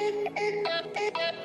¡En la pena!